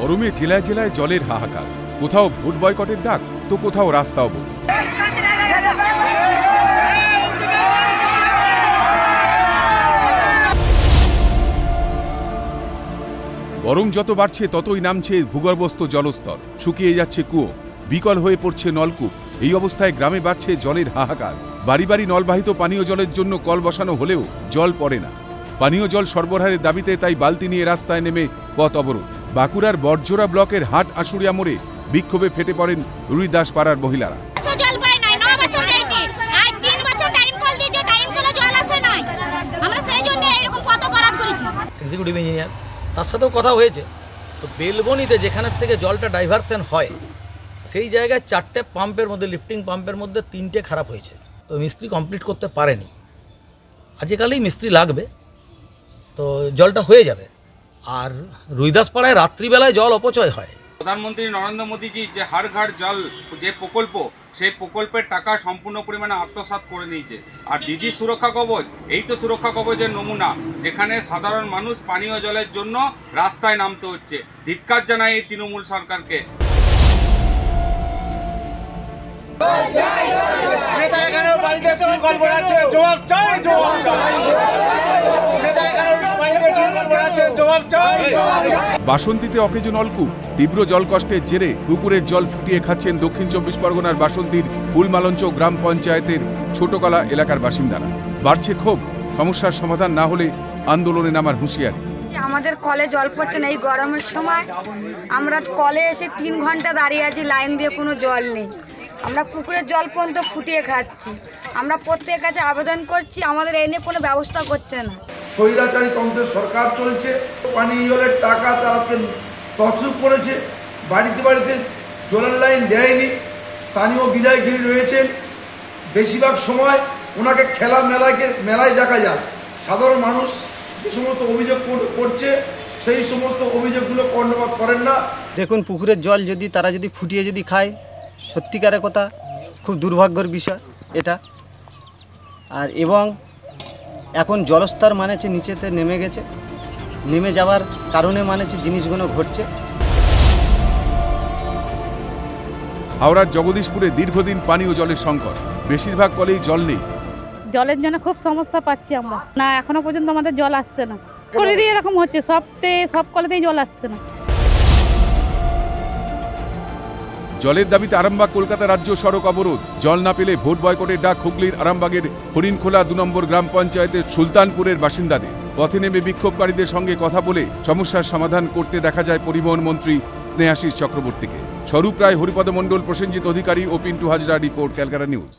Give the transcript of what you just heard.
গরমে জেলায় জেলায় জলের হাহাকার। কোথাও ভোট বয়কটের ডাক, তো কোথাও রাস্তা অবরোধ গরম যত বাড়ছে, ততই নামছে ভূগর্ভস্থ জলস্তর। শুকিয়ে যাচ্ছে কুয়ো। বিকল হয়ে পড়ছে নলকূপ। এই অবস্থায় গ্রামে বাড়ছে জলের হাহাকার। বাড়ি বাড়ি নলবাহিত পানীয় জলের জন্য কল বসানো হলেও জল পড়ে না। পানীয় জল সরবরাহের দাবিতে তাই বালতি নিয়ে রাস্তায় নেমে পথ অবরোধ। বাঁকুড়ার বরজোড়া ব্লকের হাট আশুরিয়া মোড়ে বিক্ষোভে ফেটে পড়েন রুইদাস পাড়ার মহিলারা। বছর জল পাই নাই ন বছর গেছে। আজ তিন বছর টাইম কল দিয়েছে টাইম কলে জল আসে নাই। আমরা সেই জন্য এরকম কত বরাদ করেছি। এক্সিকিউটিভ ইঞ্জিনিয়ার তার সাথেও কথা হয়েছে। তো বেলবনিতে যেখানের থেকে জলটা ডাইভারশন হয় সেই জায়গায় চারটে পাম্পের মধ্যে লিফটিং পাম্পের মধ্যে তিনটে খারাপ হয়েছে। তো মিস্ত্রি কমপ্লিট করতে পারেনি। আজকালেই মিস্ত্রি লাগবে। তো জলটা হয়ে যাবে। আর রুইদাসপাড়ায় রাত্রিবেলায় জল অপচয় হয়। প্রধানমন্ত্রী নরেন্দ্র মোদীজি যে হার ঘর জল যে প্রকল্প সেই প্রকল্পের টাকা সম্পূর্ণ পরিমাণে আত্মসাৎ করে নিয়েছে। আর দিদি সুরক্ষা কবচ এই তো সুরক্ষা কবচের নমুনা যেখানে সাধারণ মানুষ পানীয় জলের জন্য রাস্তায় নামতে হচ্ছে। ধিক্কার জানায় এই তৃণমূল সরকারকে। জবাব জবাব চাই। বাসন্তীতে অকেজো নলকূপ তীব্র জলকষ্টের জেরে পুকুরের জল ফুটিয়ে খাচ্ছেন দক্ষিণ চব্বিশ পরগনার বাসন্তীর ফুলমালঞ্চ গ্রাম পঞ্চায়েতের ছোটকলা এলাকার বাসিন্দারা। বাড়ছে ক্ষোভ সমস্যার সমাধান না হলে আন্দোলনে নামার হুঁশিয়ারি। আমাদের কলে জল পড়ছে না এই গরমের সময় আমরা কলে এসে তিন ঘণ্টা দাঁড়িয়ে আছি লাইন দিয়ে কোনো জল নেই। আমরা পুকুরের জল পর্যন্ত ফুটিয়ে খাচ্ছি। আমরা প্রত্যেকের কাছে আবেদন করছি আমাদের এই নিয়ে কোনো ব্যবস্থা করছে না। স্বৈরাচারী তন্ত্রের সরকার চলছে পানীয় জলের টাকা তার আজকে করেছে বাড়িতে বাড়িতে জলের লাইন দেয়নি স্থানীয় বিধায়কগিরি রয়েছেন বেশিরভাগ সময় ওনাকে খেলা মেলাকে মেলায় দেখা যায়। সাধারণ মানুষ যে সমস্ত অভিযোগ করছে সেই সমস্ত অভিযোগগুলো কর্ণপাত করেন না। দেখুন পুকুরের জল যদি তারা যদি ফুটিয়ে যদি খায় সত্যিকারের কথা খুব দুর্ভাগ্যর বিষয় এটা। আর এবং এখন জলস্তর মানে হচ্ছে নিচেতে নেমে গেছে। নেমে যাওয়ার কারণে মানে হচ্ছে জিনিসগুলো ঘটছে। হাওড়ার জগদীশপুরে দীর্ঘদিন পানীয় জলের সংকট। বেশিরভাগ কলেই জল নেই। জলের জন্য খুব সমস্যা পাচ্ছি আমরা। না এখনও পর্যন্ত আমাদের জল আসছে না। কলেরই এরকম হচ্ছে সবতে সব কলেতেই জল আসছে না। জলের দাবিতে আরামবাগ কলকাতা রাজ্য সড়ক অবরোধ। জল না পেলে ভোট বয়কটের ডাক হুগলির আরামবাগের হরিণখোলা দু নম্বর গ্রাম পঞ্চায়েতের সুলতানপুরের বাসিন্দাদের। পথে নেমে বিক্ষোভকারীদের সঙ্গে কথা বলে সমস্যার সমাধান করতে দেখা যায় পরিবহন মন্ত্রী স্নেহাশিস চক্রবর্তীকে। স্বরূপ রায়, হরিপদ মণ্ডল প্রসেনজিৎ অধিকারী ও পিন্টু হাজরা রিপোর্ট, ক্যালকাটা নিউজ।